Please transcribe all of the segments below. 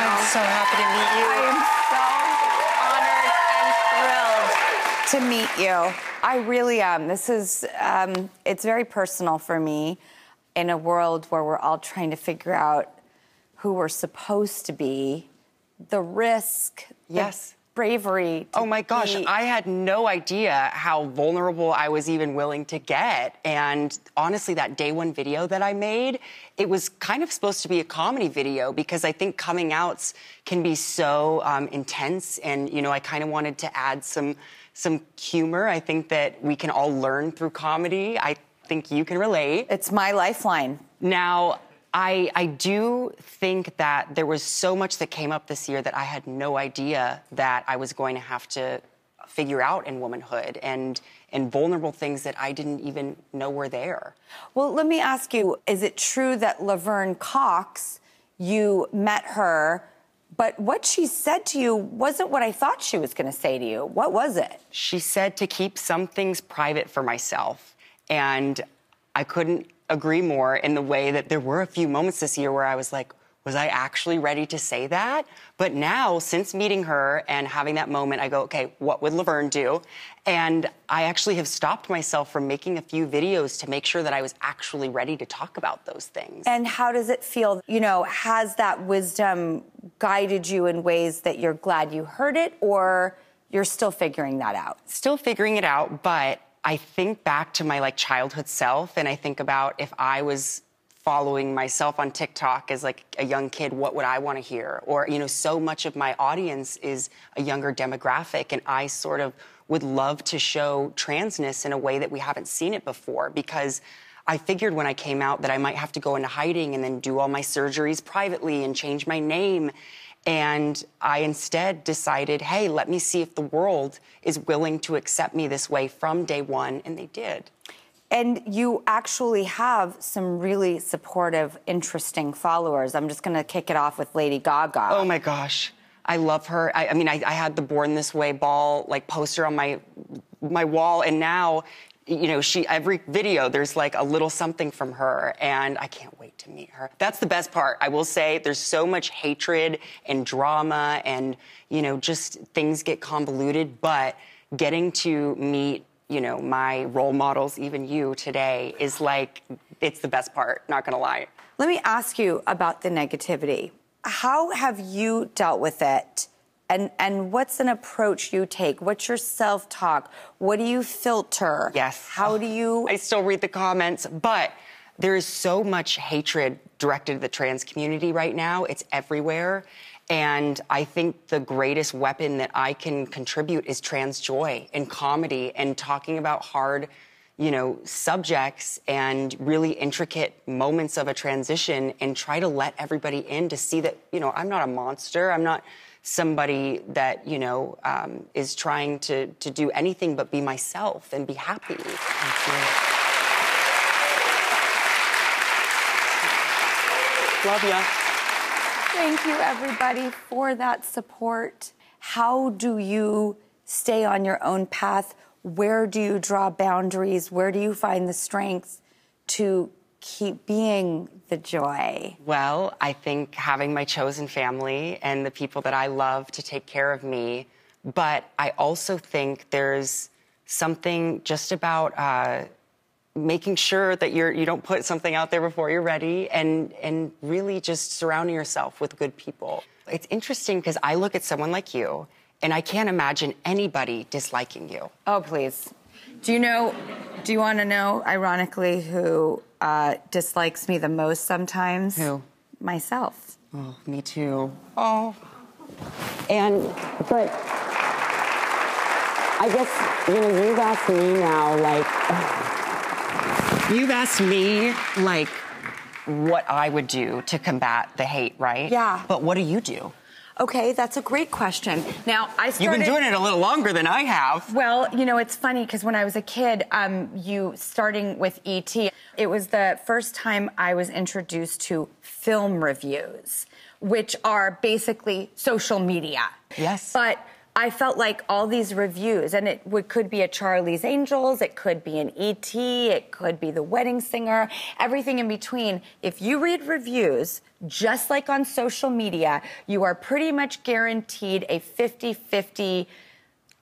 I'm so happy to meet you. I am so honored and thrilled to meet you. I really am. This is, um, it's very personal for me in a world where we're all trying to figure out who we're supposed to be, the risk, Yes. Bravery. Oh my gosh, be- I had no idea how vulnerable I was even willing to get. And honestly, that day one video that I made, it was kind of supposed to be a comedy video because I think coming outs can be so um, intense. And, you know, I kind of wanted to add some, some humor. I think that we can all learn through comedy. I think you can relate. It's my lifeline. Now, I, I do think that there was so much that came up this year that I had no idea that I was going to have to figure out in womanhood and, and vulnerable things that I didn't even know were there. Well, let me ask you is it true that Laverne Cox, you met her, but what she said to you wasn't what I thought she was going to say to you? What was it? She said to keep some things private for myself. And I couldn't agree more in the way that there were a few moments this year where I was like, was I actually ready to say that? But now, since meeting her and having that moment, I go, okay, what would Laverne do? And I actually have stopped myself from making a few videos to make sure that I was actually ready to talk about those things. And how does it feel? You know, has that wisdom guided you in ways that you're glad you heard it, or you're still figuring that out? still figuring it out, but I think back to my like childhood self and I think about if I was following myself on TikTok as like a young kid, what would I want to hear? Or, you know, so much of my audience is a younger demographic and I sort of would love to show transness in a way that we haven't seen it before because I figured when I came out that I might have to go into hiding and then do all my surgeries privately and change my name. And I instead decided, hey, let me see if the world is willing to accept me this way from day one. And they did. And you actually have some really supportive, interesting followers. I'm just going to kick it off with Lady Gaga. Oh my gosh. I love her. I, I mean, I, I had the Born This Way ball like poster on my my wall, and now, you know, she every video there's like a little something from her, and I can't wait to meet her. That's the best part. I will say there's so much hatred and drama, and you know, just things get convoluted, but getting to meet you know my role models, even you today, is like it's the best part. Not gonna lie. Let me ask you about the negativity. How have you dealt with it? And, and what's an approach you take? What's your self talk? What do you filter? Yes. How do you? I still read the comments, but there is so much hatred directed at the trans community right now. It's everywhere. And I think the greatest weapon that I can contribute is trans joy and comedy and talking about hard, you know, subjects and really intricate moments of a transition and try to let everybody in to see that, you know, I'm not a monster. I'm not somebody that, you know, um, is trying to, to do anything but be myself and be happy. Love ya. Thank you, everybody, for that support. How do you stay on your own path? Where do you draw boundaries? Where do you find the strength to keep being the joy? Well, I think having my chosen family and the people that I love to take care of me. But I also think there's something just about uh, making sure that you're you don't put something out there before you're ready, and and really just surrounding yourself with good people. It's interesting because I look at someone like you, and I can't imagine anybody disliking you. Oh, please. Do you know, do you want to know, ironically, who uh, dislikes me the most sometimes? Who? Myself. Oh, me too. Oh. And, but I guess, you know, you've asked me now, like, you've asked me, like, what I would do to combat the hate, right? Yeah. But what do you do? Okay, that's a great question. Now, I started. You've been doing it a little longer than I have. Well, you know, it's funny because when I was a kid, um, you starting with ET, it was the first time I was introduced to film reviews, which are basically social media. Yes. But I felt like all these reviews, and it would, could be a Charlie's Angels, it could be an ET, it could be The Wedding Singer, everything in between. If you read reviews, just like on social media, you are pretty much guaranteed a 50 50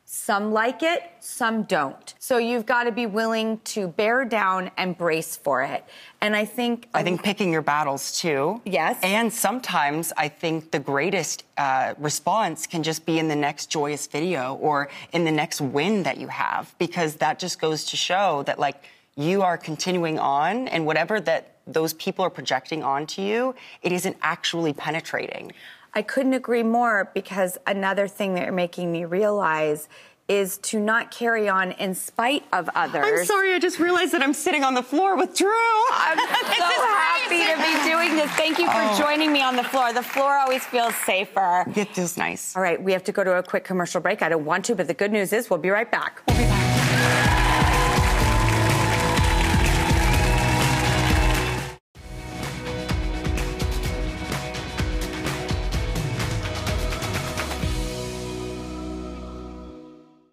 some like it, some don't. So you've got to be willing to bear down and brace for it. And I think I think picking your battles too. Yes. And sometimes I think the greatest uh, response can just be in the next joyous video or in the next win that you have, because that just goes to show that like you are continuing on, and whatever that those people are projecting onto you, it isn't actually penetrating. I couldn't agree more because another thing that you're making me realize is to not carry on in spite of others. I'm sorry, I just realized that I'm sitting on the floor with Drew. I'm so happy to be doing this. Thank you for oh. joining me on the floor. The floor always feels safer. It feels nice. All right, we have to go to a quick commercial break. I don't want to, but the good news is we'll be right back. We'll be